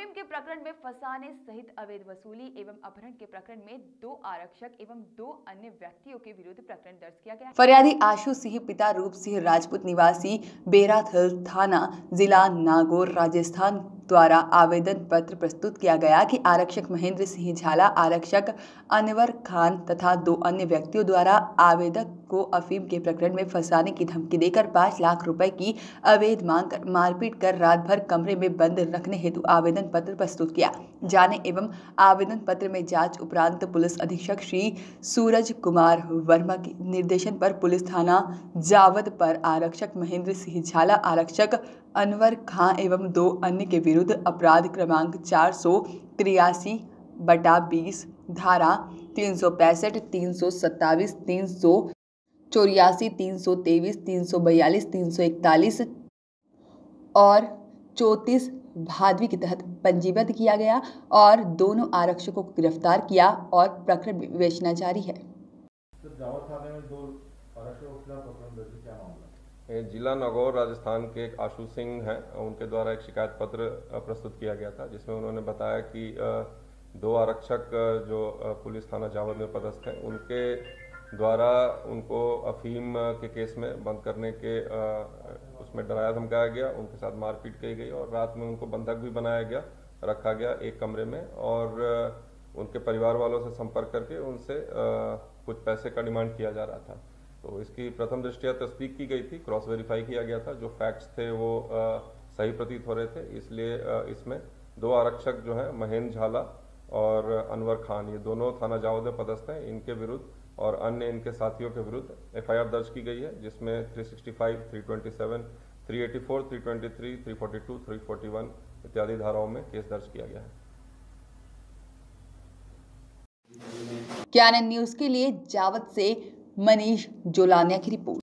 अफीम के प्रकरण में फंसाने सहित अवैध वसूली एवं अपहरण के प्रकरण में दो आरक्षक एवं दो अन्य व्यक्तियों के विरुद्ध प्रकरण दर्ज किया गया। फरियादी आशु सिंह, पिता रूप सिंह राजपूत निवासी, बेराथल थाना, जिला नागौर, राजस्थान। द्वारा आवेदन पत्र प्रस्तुत किया गया कि आरक्षक महेंद्र सिंह झाला, आरक्षक अनवर खान तथा दो अन्य व्यक्तियों द्वारा आवेदक को अफीम के प्रकरण में फंसाने की धमकी देकर पाँच लाख रुपए की अवैध मांग कर, मारपीट कर रात भर कमरे में बंद रखने हेतु आवेदन पत्र प्रस्तुत किया। जाने एवं आवेदन पत्र में जाँच उपरांत पुलिस अधीक्षक श्री सूरज कुमार वर्मा के निर्देशन पर पुलिस थाना जावद पर आरक्षक महेंद्र सिंह झाला, आरक्षक अनवर खां एवं दो अन्य के विरुद्ध अपराध क्रमांक चार सौ तिरासी बटा बीस धारा तीन सौ पैंसठ, तीन सौ सत्ताईस तीन सौ चौरासी, तीन सौ तेईस, तीन सौ बयालीस, तीन सौ इकतालीस और चौंतीस भादवी के तहत पंजीबद्ध किया गया और दोनों आरक्षकों को गिरफ़्तार किया और प्रकरण विवेचना जारी है। सर जिला नागौर राजस्थान के एक आशु सिंह हैं। उनके द्वारा एक शिकायत पत्र प्रस्तुत किया गया था, जिसमें उन्होंने बताया कि दो आरक्षक जो पुलिस थाना जावद में पदस्थ हैं, उनके द्वारा उनको अफीम के केस में बंद करने के उसमें डराया, धमकाया गया, उनके साथ मारपीट की गई और रात में उनको बंधक भी बनाया गया, रखा गया एक कमरे में और उनके परिवार वालों से संपर्क करके उनसे कुछ पैसे का डिमांड किया जा रहा था। तो इसकी प्रथम दृष्टिया तस्दीक की गई थी क्रॉस वेरीफाई किया गया था। जो फैक्ट्स थे वो अ, सही प्रतीत हो रहे थे। इसलिए इसमें दो आरक्षक जो हैं महेंद्र झाला और अनवर खान ये दोनों थाना जावद में पदस्थ हैं। इनके विरुद्ध और अन्य इनके साथियों के विरुद्ध एफआईआर दर्ज की गई है जिसमें 365, 327, 384, 323, 342, 341 इत्यादि धाराओं में केस दर्ज किया गया है। ज्ञान न्यूज़ के लिए जावत से मनीष जोलानिया की रिपोर्ट।